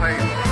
可以